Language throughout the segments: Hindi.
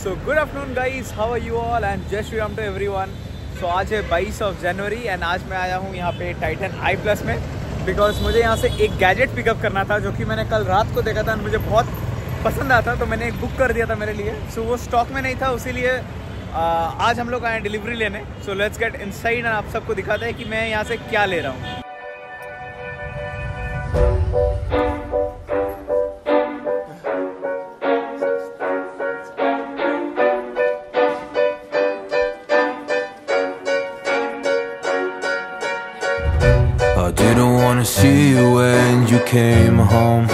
So good afternoon guys how are you all and Jai Shri Ram to everyone so आज है 22 ऑफ़ जनवरी एंड आज मैं आया हूँ यहाँ पे टाइटन आई प्लस में बिकॉज़ मुझे यहाँ से एक गैजेट पिकअप करना था जो कि मैंने कल रात को देखा था मुझे बहुत पसंद था तो मैंने एक बुक कर दिया था मेरे लिए। सो so, वो स्टॉक में नहीं था उसीलिए आज हम लोग आए डिलीवरी लेने। So let's get inside and आप सबको दिखाते हैं कि मैं यहाँ से क्या ले रहा हूँ। Wanna see you when you came home.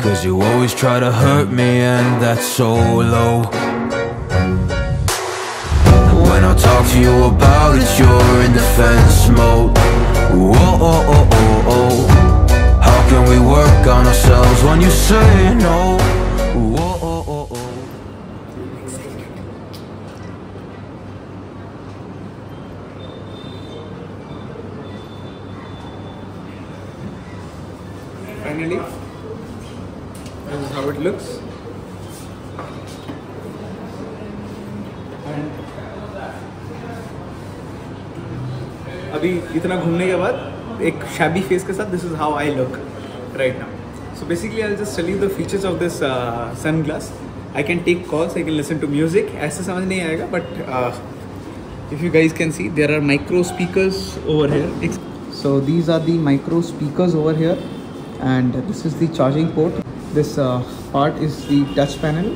Cause you always try to hurt me and that's so low. When I talk to you about it, you're in defense mode. Whoa, oh, oh finally, this is how it looks. अभी इतना घूमने के बाद एक शैबी फेस के साथ this is how I look right now so basically I just you the features of this sun glass I can take calls I can listen to music ऐसे समझ नहीं आएगा but if you guys can see there are micro speakers over here so these are the micro speakers over here. And this is the charging port this part is the touch panel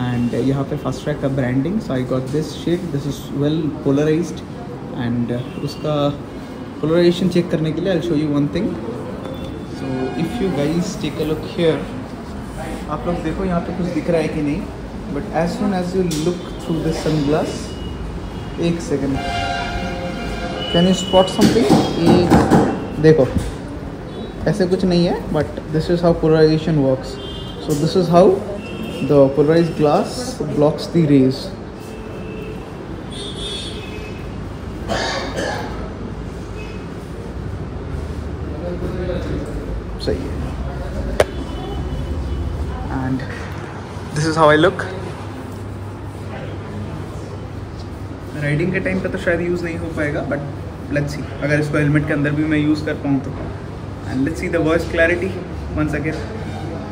and यहाँ पे फ़र्स्ट ट्रैक का branding so I got this shade this is well polarize and उसका पोलराइजेशन चेक करने के लिए I show you one thing so if you guys take a look here आप लोग देखो यहाँ पे कुछ दिख रहा है कि नहीं? But as soon as you look through this sun glass एक second can you spot something देखो. ऐसे कुछ नहीं है but this is how polarization works so this is how the polarize glass blocks the rays सही है। And this is how I look riding के टाइम पे तो शायद यूज़ नहीं हो पाएगा बट लेट्स सी अगर इसको हेलमेट के अंदर भी मैं यूज़ कर पाऊँ तो। and let's see the voice clarity once again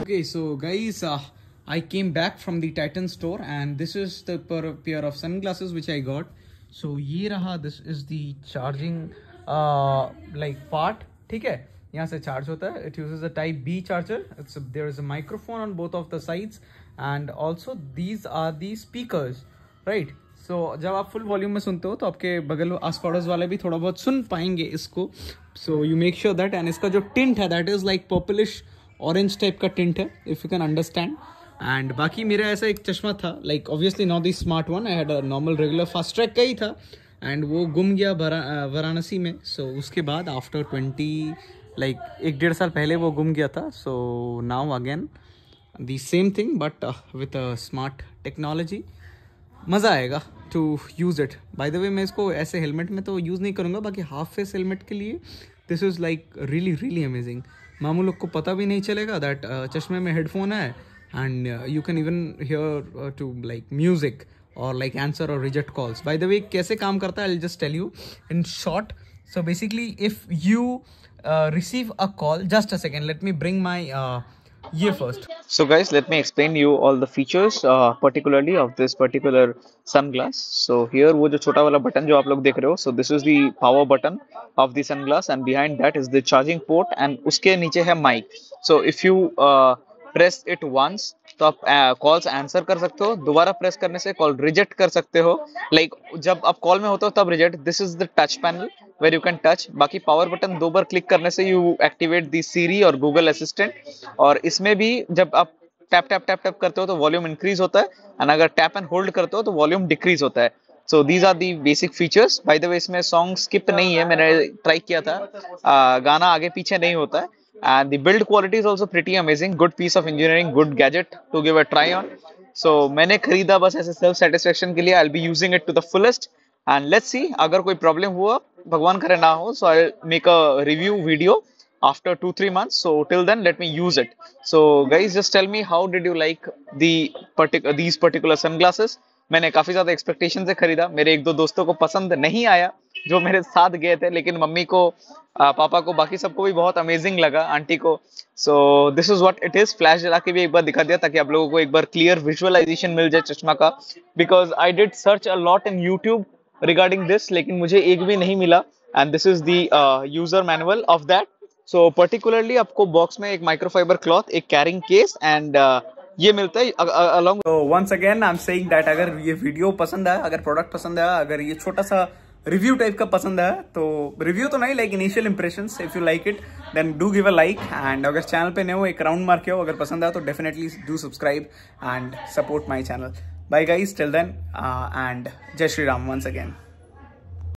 okay so guys uh, i came back from the titan store and this is the pair of sunglasses which i got so ye raha this is the charging uh, like part ठीक है यहाँ से चार्ज होता है it uses a type B charger it's there is a microphone on both of the sides and also these are the speakers right so so, जब आप फुल वॉल्यूम में सुनते हो तो आपके बगल आस पड़ोस वाले भी थोड़ा बहुत सुन पाएँगे इसको। So you make sure that and इसका जो टिंट है that is like purplish orange type का टिंट है if you can understand and बाकी मेरा ऐसा एक चश्मा था like obviously not the smart one I had a normal regular Fastrack का ही था। एंड वो गुम गया वाराणसी में। सो so, उसके बाद आफ्टर ट्वेंटी लाइक एक डेढ़ साल पहले वो गुम गया था। So now again the same thing but with smart technology मज़ा आएगा। To use it by the way मैं इसको ऐसे हेलमेट में तो यूज़ नहीं करूँगा बाकी हाफ़ फेस हेलमेट के लिए this is like really really amazing मामू लोग को पता भी नहीं चलेगा दैट चश्मे में हेडफोन है and you can even hear to like music और लाइक आंसर और reject calls by the way कैसे काम करता है I just tell you in short so basically if you uh, receive a call just a second let me bring ये first so guys let me explain you all the features particularly of this particular sunglass so here वो जो छोटा वाला बटन जो आप लोग देख रहे हो so this is the power button of the sunglass and behind that is the charging port and उसके नीचे है mic so if you press it once तो आप कॉल्स आंसर कर सकते हो। दोबारा प्रेस करने से कॉल रिजेक्ट कर सकते हो। लाइक like, जब आप कॉल में होते हो तब reject this is the touch panel where you can touch बाकी पावर बटन दो बार क्लिक करने से यू एक्टिवेट दी सीरी और गूगल असिस्टेंट और इसमें भी जब आप टैप टैप टैप टैप करते हो तो वॉल्यूम इंक्रीज होता है। एंड अगर टैप एंड होल्ड करते हो तो वॉल्यूम डिक्रीज होता है। So these are the basic features by the way इसमें सॉन्ग स्किप नहीं है। मैंने ट्राई किया था। आ, गाना आगे पीछे नहीं होता है। And the build quality is also pretty amazing good piece of engineering good gadget to give a try on so मैंने खरीदा बस ऐसे self satisfaction के लिए I'll be using it to the fullest and let's see अगर कोई problem हुआ भगवान करे ना हो so I'll make a review video after two three months so till then let me use it so guys just tell me how did you like the particular these particular sunglasses मैंने काफ़ी ज़्यादा एक्सपेक्टेशन से खरीदा। मेरे एक दो दोस्तों को पसंद नहीं आया, जो मेरे साथ गए थे, लेकिन मम्मी को पापा को, बाकी सबको भी बहुत अमेजिंग लगा, आंटी को। So this is what it is flash जला के भी एक बार दिखा दिया, ताकि आप लोगों को एक बार क्लियर विजुअलाइजेशन मिल जाए चश्मा का। Because I did search a lot in YouTube regarding this लेकिन मुझे एक भी नहीं मिला। And this is the user manual of that so particularly आपको बॉक्स में एक माइक्रोफाइबर क्लॉथ एक कैरिंग केस एंड ये मिलता है along once again I am saying that अगर ये वीडियो पसंद है अगर प्रोडक्ट पसंद है अगर ये छोटा सा रिव्यू टाइप का पसंद है तो रिव्यू तो नहीं like initial impression if you like it then do give a like and अगर चैनल पे नए हो, एक राउंड मार के हो, अगर पसंद है तो definitely do subscribe and support my channel bye guys till then and Jai Shri Ram once again